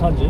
超级